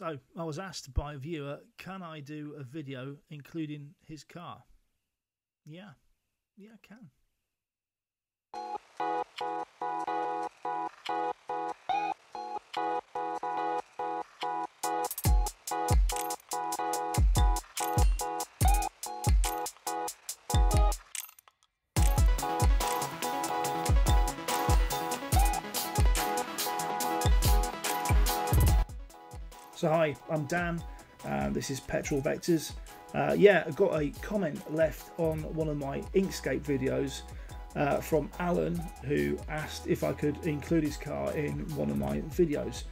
So I was asked by a viewer, can I do a video including his car? Yeah, yeah, I can. So hi, I'm Dan. Uh, this is Petrol Vectors. Uh, yeah, I got a comment left on one of my Inkscape videos uh, from Alan, who asked if I could include his car in one of my videos.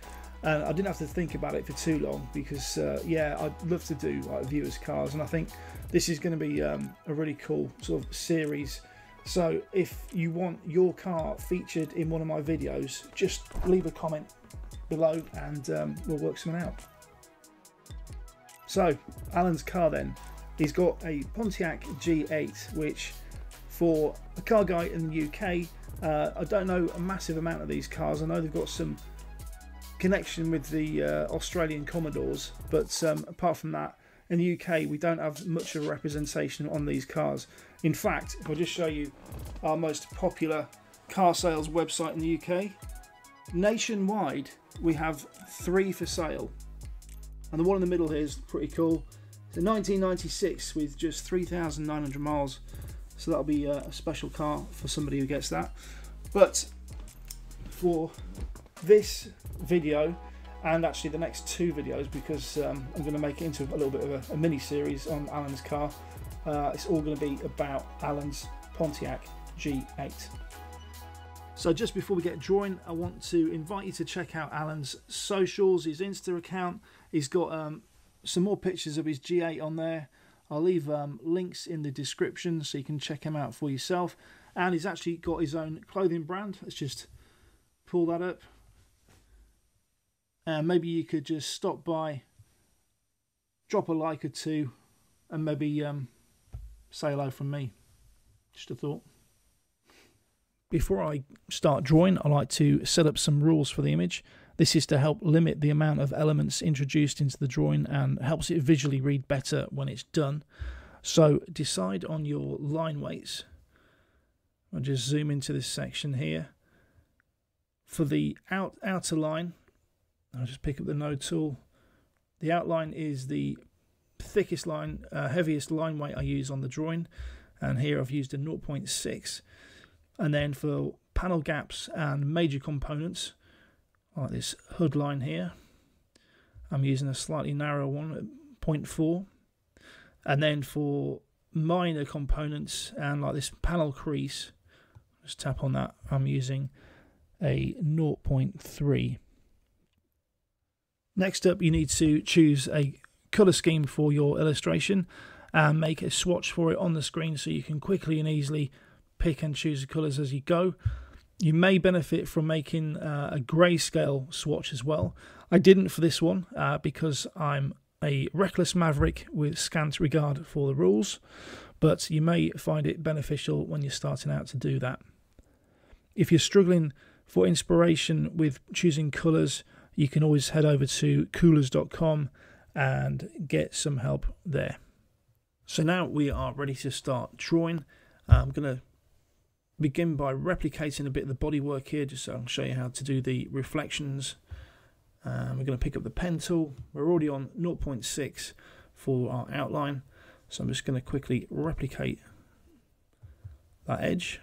And I didn't have to think about it for too long because, uh, yeah, I'd love to do like viewers' cars, and I think this is going to be um, a really cool sort of series. So if you want your car featured in one of my videos, just leave a comment below and um, we'll work something out. So, Alan's car then, he's got a Pontiac G8, which for a car guy in the UK, uh, I don't know a massive amount of these cars. I know they've got some connection with the uh, Australian Commodores, but um, apart from that, in the UK, we don't have much of a representation on these cars. In fact, if I just show you our most popular car sales website in the UK, nationwide, we have three for sale. And the one in the middle here is pretty cool. It's a 1996 with just 3,900 miles. So that'll be uh, a special car for somebody who gets that. But for this video, and actually the next two videos, because um, I'm going to make it into a little bit of a, a mini series on Alan's car, uh, it's all going to be about Alan's Pontiac G8. So just before we get drawing, I want to invite you to check out Alan's socials, his Insta account. He's got um, some more pictures of his G8 on there. I'll leave um, links in the description so you can check him out for yourself. And he's actually got his own clothing brand. Let's just pull that up. And maybe you could just stop by, drop a like or two, and maybe um, say hello from me. Just a thought. Before I start drawing, I like to set up some rules for the image. This is to help limit the amount of elements introduced into the drawing and helps it visually read better when it's done. So decide on your line weights. I'll just zoom into this section here. For the out, outer line, I'll just pick up the node tool. The outline is the thickest line, uh, heaviest line weight I use on the drawing. And here I've used a 0.6 and then for panel gaps and major components, like this hood line here, I'm using a slightly narrower one at 0.4. And then for minor components and like this panel crease, just tap on that, I'm using a 0.3. Next up, you need to choose a color scheme for your illustration and make a swatch for it on the screen so you can quickly and easily pick and choose the colours as you go. You may benefit from making uh, a grayscale swatch as well. I didn't for this one uh, because I'm a reckless maverick with scant regard for the rules, but you may find it beneficial when you're starting out to do that. If you're struggling for inspiration with choosing colours, you can always head over to coolors.com and get some help there. So now we are ready to start drawing. I'm going to begin by replicating a bit of the bodywork here just so I'll show you how to do the reflections. Um, we're going to pick up the pen tool. We're already on 0.6 for our outline. So I'm just going to quickly replicate that edge.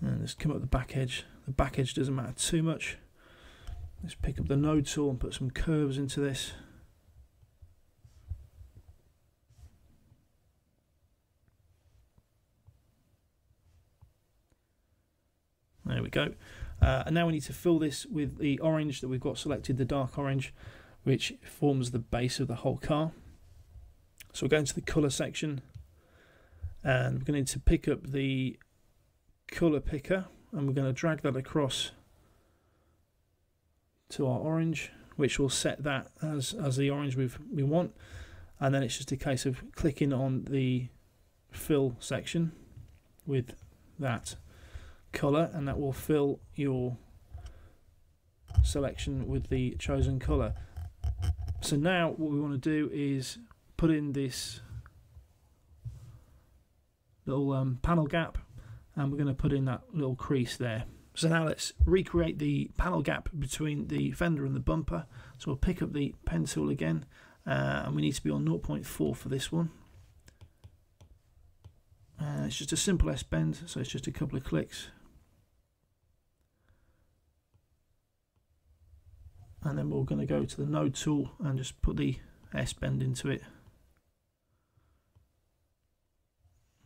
And just come up the back edge. The back edge doesn't matter too much. Let's pick up the node tool and put some curves into this. There we go. Uh, and now we need to fill this with the orange that we've got selected, the dark orange, which forms the base of the whole car. So we're going to the colour section and we're going to pick up the colour picker and we're going to drag that across to our orange which will set that as, as the orange we we want and then it's just a case of clicking on the fill section with that colour and that will fill your selection with the chosen colour. So now what we want to do is put in this little um, panel gap and we're going to put in that little crease there. So now let's recreate the panel gap between the fender and the bumper. So we'll pick up the pen tool again uh, and we need to be on 0.4 for this one. Uh, it's just a simple S bend so it's just a couple of clicks. And then we're going to go to the node tool and just put the S bend into it.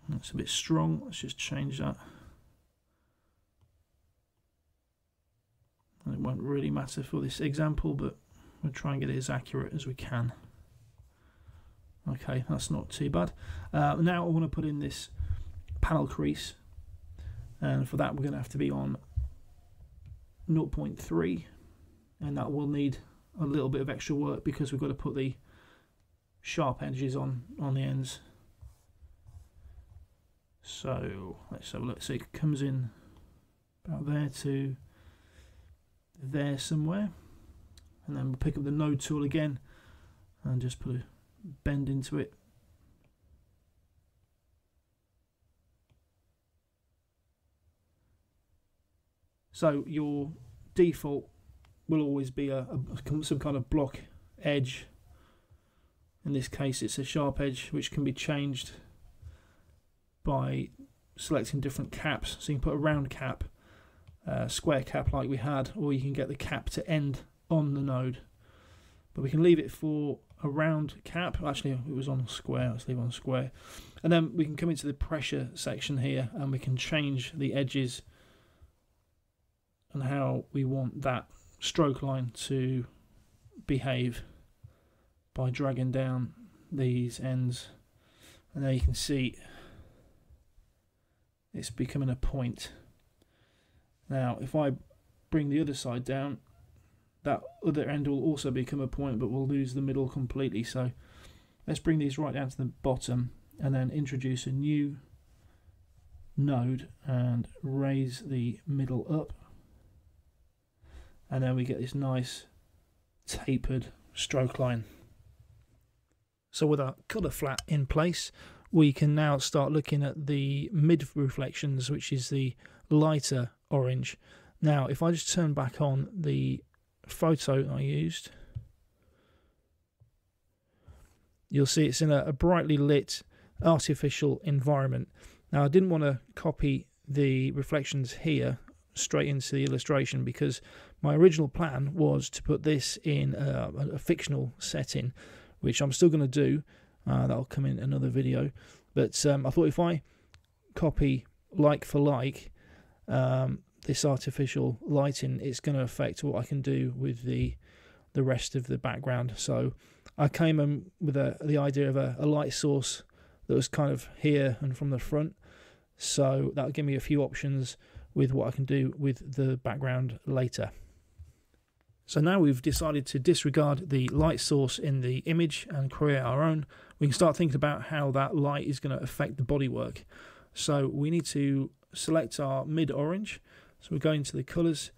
That's a bit strong, let's just change that. And it won't really matter for this example, but we'll try and get it as accurate as we can. Okay, that's not too bad. Uh, now I want to put in this panel crease, and for that we're going to have to be on 0.3, and that will need a little bit of extra work because we've got to put the sharp edges on on the ends so let's have a look. So it comes in about there to there somewhere. And then we'll pick up the node tool again and just put a bend into it. So your default will always be a, a, some kind of block edge. In this case it's a sharp edge which can be changed by selecting different caps. So you can put a round cap, uh, square cap like we had, or you can get the cap to end on the node. But we can leave it for a round cap. Actually, it was on square. Let's leave on square. And then we can come into the pressure section here and we can change the edges and how we want that stroke line to behave by dragging down these ends. And there you can see it's becoming a point. Now, if I bring the other side down, that other end will also become a point, but we'll lose the middle completely. So let's bring these right down to the bottom and then introduce a new node and raise the middle up. And then we get this nice tapered stroke line. So with our colour flat in place, we can now start looking at the mid reflections, which is the lighter orange. Now, if I just turn back on the photo I used, you'll see it's in a, a brightly lit artificial environment. Now, I didn't want to copy the reflections here straight into the illustration because my original plan was to put this in a, a fictional setting, which I'm still going to do uh, that'll come in another video. But um, I thought if I copy like for like um, this artificial lighting, it's going to affect what I can do with the the rest of the background. So I came in with a, the idea of a, a light source that was kind of here and from the front. So that'll give me a few options with what I can do with the background later. So now we've decided to disregard the light source in the image and create our own, we can start thinking about how that light is going to affect the bodywork. So we need to select our mid orange. So we go into the colors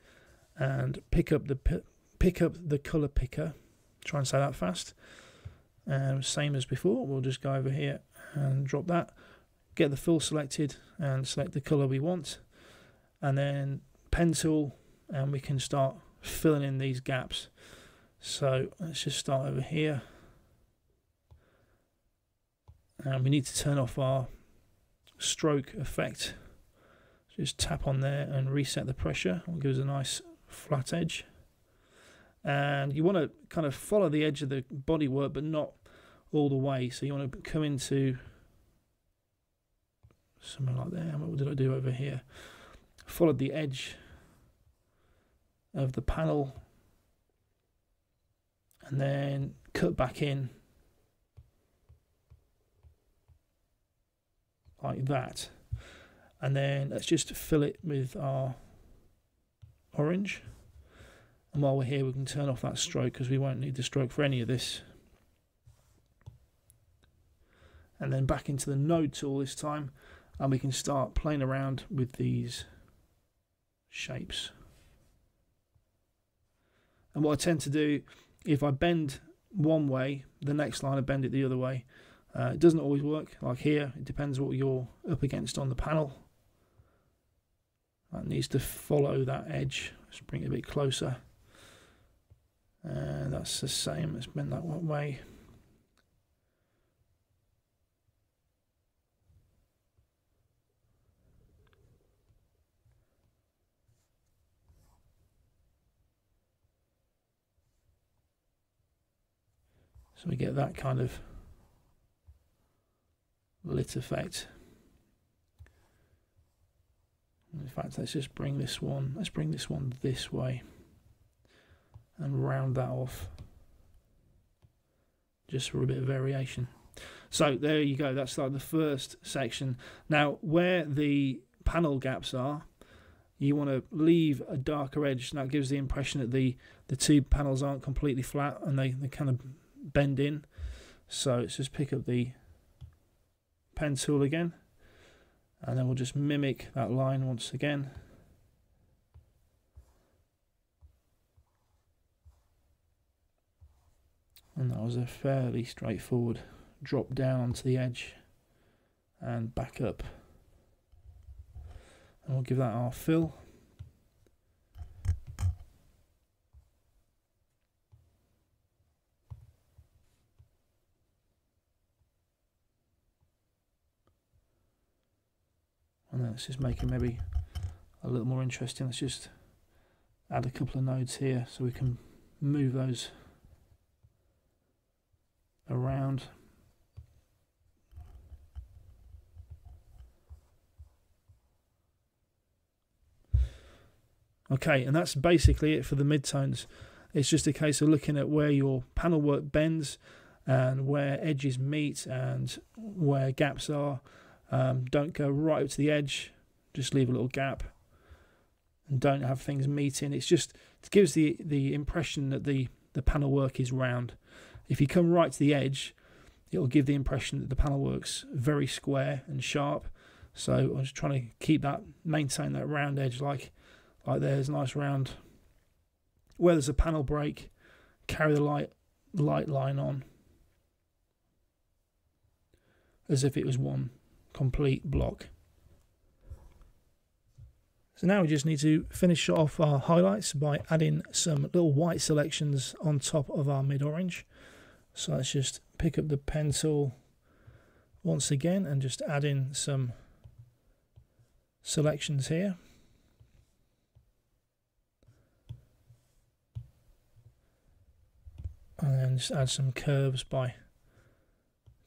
and pick up the pick up the color picker. Try and say that fast. And same as before, we'll just go over here and drop that. Get the fill selected and select the color we want. And then pen tool and we can start filling in these gaps. So let's just start over here. And we need to turn off our stroke effect. Just tap on there and reset the pressure. It gives a nice flat edge. And you want to kind of follow the edge of the bodywork, but not all the way. So you want to come into something like that. What did I do over here? Followed the edge of the panel and then cut back in like that. And then let's just fill it with our orange. And while we're here we can turn off that stroke because we won't need the stroke for any of this. And then back into the node tool this time and we can start playing around with these shapes. And what I tend to do, if I bend one way, the next line I bend it the other way. Uh, it doesn't always work, like here, it depends what you're up against on the panel. That needs to follow that edge. Let's bring it a bit closer. And that's the same, let's bend that one way. So we get that kind of lit effect. In fact, let's just bring this one, let's bring this one this way and round that off just for a bit of variation. So there you go, that's like the first section. Now, where the panel gaps are, you want to leave a darker edge. And that gives the impression that the, the two panels aren't completely flat and they, they kind of bend in. So let's just pick up the pen tool again and then we'll just mimic that line once again. And that was a fairly straightforward drop down onto the edge and back up. And we'll give that our fill. And let's just make it maybe a little more interesting. Let's just add a couple of nodes here so we can move those around. Okay and that's basically it for the midtones. It's just a case of looking at where your panel work bends and where edges meet and where gaps are um, don't go right up to the edge, just leave a little gap and don't have things meeting. It's just it gives the the impression that the the panel work is round. If you come right to the edge, it'll give the impression that the panel works very square and sharp. So I'm just trying to keep that, maintain that round edge like like there's a nice round. Where there's a panel break, carry the light light line on as if it was one complete block. So now we just need to finish off our highlights by adding some little white selections on top of our mid-orange. So let's just pick up the pencil once again and just add in some selections here. And then just add some curves by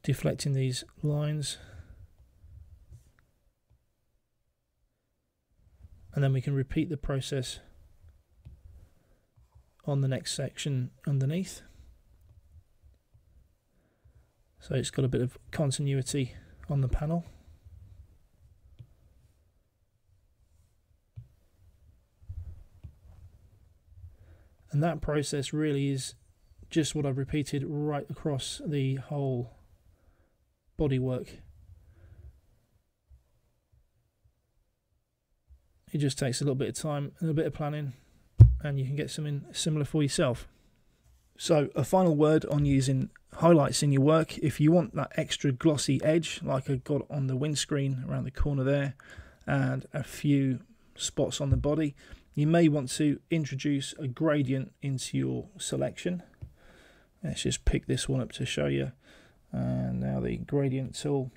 deflecting these lines. And then we can repeat the process on the next section underneath. So it's got a bit of continuity on the panel. And that process really is just what I've repeated right across the whole bodywork It just takes a little bit of time and a bit of planning, and you can get something similar for yourself. So, a final word on using highlights in your work. If you want that extra glossy edge, like I got on the windscreen around the corner there, and a few spots on the body, you may want to introduce a gradient into your selection. Let's just pick this one up to show you. And now the gradient tool.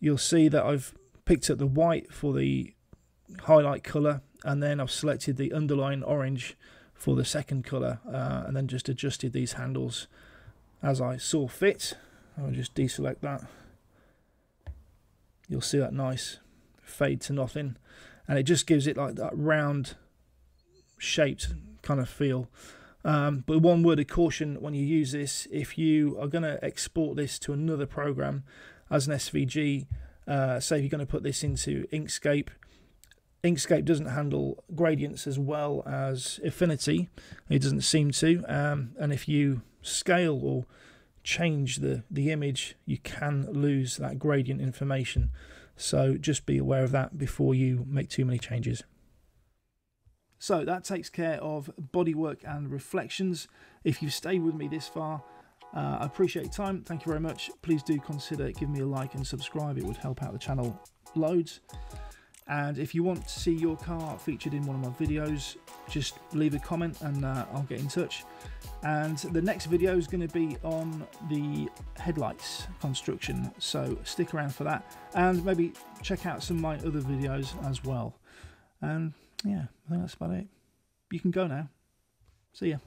You'll see that I've picked up the white for the highlight color and then I've selected the underline orange for the second color uh, and then just adjusted these handles as I saw fit. I'll just deselect that. You'll see that nice fade to nothing and it just gives it like that round shaped kind of feel. Um, but one word of caution when you use this if you are going to export this to another program as an SVG uh, say if you're going to put this into Inkscape Inkscape doesn't handle gradients as well as Affinity. It doesn't seem to. Um, and if you scale or change the, the image, you can lose that gradient information. So just be aware of that before you make too many changes. So that takes care of bodywork and reflections. If you've stayed with me this far, uh, I appreciate your time. Thank you very much. Please do consider giving me a like and subscribe. It would help out the channel loads. And if you want to see your car featured in one of my videos, just leave a comment and uh, I'll get in touch. And the next video is going to be on the headlights construction, so stick around for that. And maybe check out some of my other videos as well. And yeah, I think that's about it. You can go now. See ya.